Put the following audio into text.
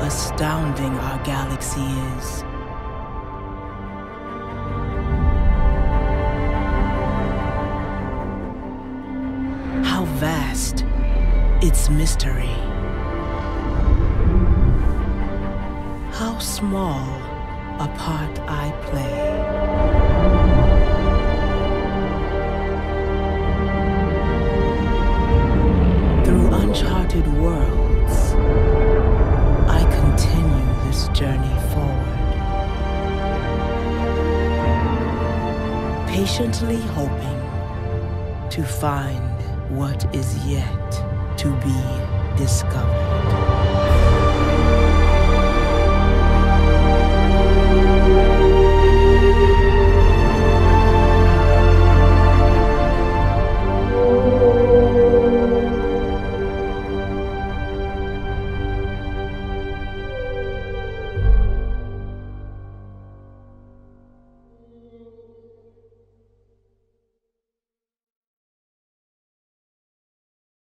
astounding our galaxy is. How vast its mystery. How small a part I play. Through uncharted worlds, Patiently hoping to find what is yet to be discovered.